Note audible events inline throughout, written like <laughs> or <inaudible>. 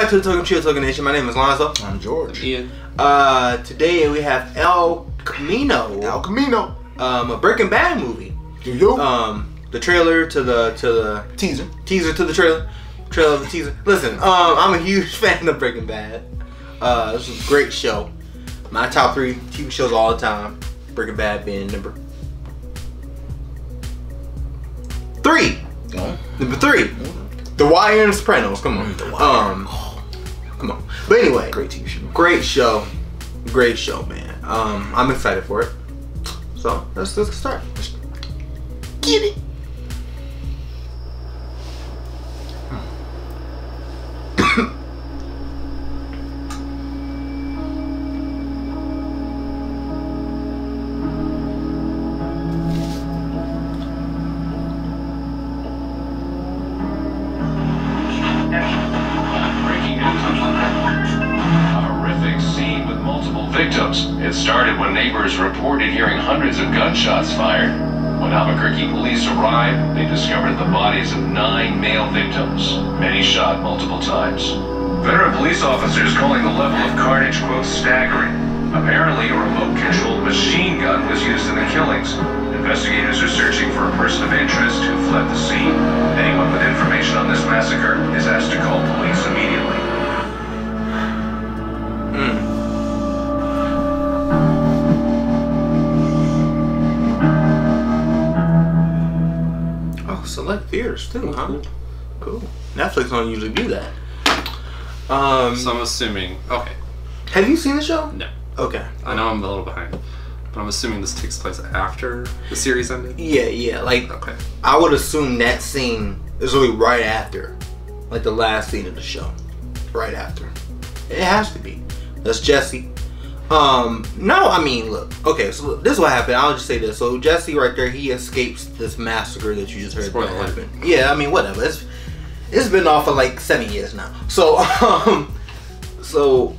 back to the Token Chill Token Nation. My name is Lonzo. I'm George. Ian. Uh, today we have El Camino, El Camino. um, a Breaking Bad movie. Do you? Um, the trailer to the to the Teaser. teaser to the trailer, trailer of the teaser. Listen, um, I'm a huge <laughs> fan of Breaking Bad. Uh, this is a great show. My top three TV shows all the time. Breaking Bad being number three. Oh. Number three, The Wire and Sopranos. Come on, The Wire. um, come on. But anyway, Great TV show. great show, great show, man. Um, I'm excited for it. So let's let's start. Let's get it. Scene with multiple victims. It started when neighbors reported hearing hundreds of gunshots fired. When Albuquerque police arrived, they discovered the bodies of nine male victims, many shot multiple times. Veteran police officers calling the level of carnage, quote, staggering. Apparently, a remote-controlled machine gun was used in the killings. Investigators are searching for a person of interest who fled the scene. Anyone with information on this massacre is asked to call police select theaters too, huh? Cool. Netflix don't usually do that. Um, So I'm assuming. Okay. have you seen the show? No. Okay. I know I'm a little behind, but I'm assuming this takes place after the series ended. Yeah, yeah. Like Okay. I would assume that scene is really right after, like the last scene of the show, right after. It has to be. That's Jesse. Um, no, I mean, look. Okay, so this is what happened. I'll just say this. So Jesse, right there, he escapes this massacre that you just heard Spoiler that happened. Yeah, I mean, whatever. It's it's been off for like seven years now. So, <laughs> um, so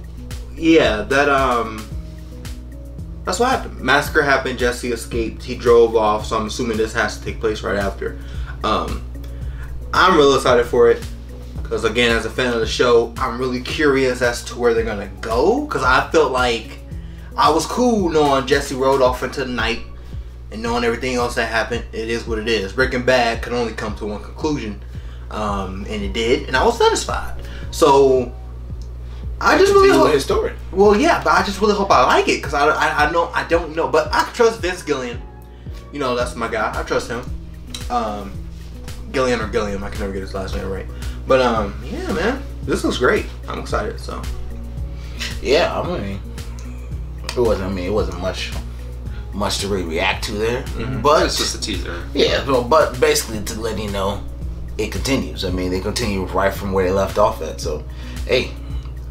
yeah, that um. That's what happened. Massacre happened. Jesse escaped. He drove off. So I'm assuming this has to take place right after. Um, I'm real excited for it because again, as a fan of the show, I'm really curious as to where they're gonna go. Because I felt like I was cool knowing Jesse rode off into the night and knowing everything else that happened. It is what it is. Breaking Bad can only come to one conclusion, um, and it did, and I was satisfied. So I just really Continue hope his story. well, yeah, but I just really hope I like it because I, I, I know I don't know, but I trust Vince Gillian. You know, that's my guy. I trust him. Um, Gillian or Gilliam, I can never get his last name right. But um, yeah, man, this looks great. I'm excited. So Yeah, I mean, it wasn't. I mean, it wasn't much, much to really react to there. But It's just a teaser. yeah, well, but basically to let you know, it continues. I mean, they continue right from where they left off at. So, hey,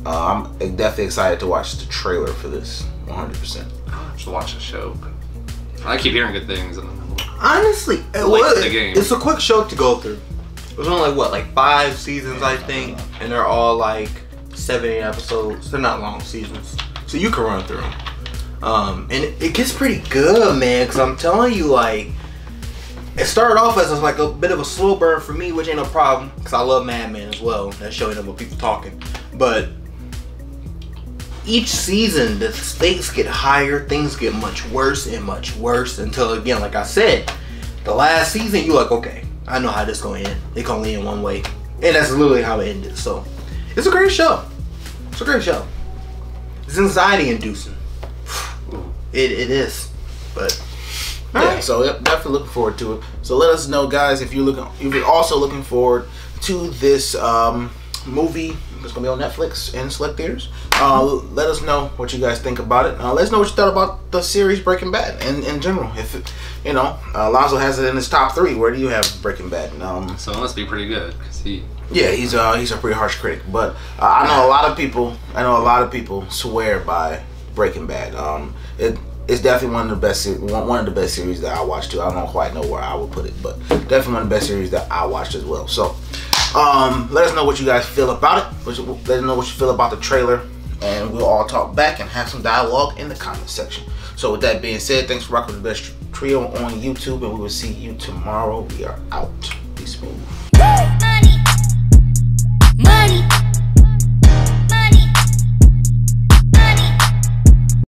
uh, I'm definitely excited to watch the trailer for this. 100. percent I'll have to watch the show. I keep hearing good things. Honestly, it was, the game. it's a quick show to go through. It was only like what, like five seasons, I think, and they're all like seven, eight episodes. They're not long seasons, so you can run through them. Um, and it, gets pretty good, man. Cause I'm telling you, like, it started off as like a bit of a slow burn for me, which ain't no problem, cause I love Mad Men as well. That's showing up with people talking, but each season the stakes get higher, things get much worse and much worse until again, like I said, the last season you're like, okay, I know how this gonna end. It gonna end one way, and that's literally how it ended. So it's a great show. It's a great show. It's anxiety inducing. It it is, but Yeah, alright. so yep, definitely looking forward to it. So let us know, guys, if you're looking, if you're also looking forward to this um, movie. It's gonna be on Netflix and select theaters. Uh, let us know what you guys think about it. Uh, let us know what you thought about the series Breaking Bad in, in general. If it, you know, uh, Lonzo has it in his top three. Where do you have Breaking Bad? Um, so it must be pretty good because he. yeah, he's uh, he's a pretty harsh critic, but uh, I know a lot of people. I know a lot of people swear by Breaking Bad. Um, it it's definitely one of the best one of the best series that I watched too. I don't quite know where I would put it, but definitely one of the best series that I watched as well. So um, let us know what you guys feel about it. Let us know what you feel about the trailer, and we'll all talk back and have some dialogue in the comment section. So with that being said, thanks for rocking the best trio on YouTube, and we will see you tomorrow. We are out. Be smooth. Money. Money.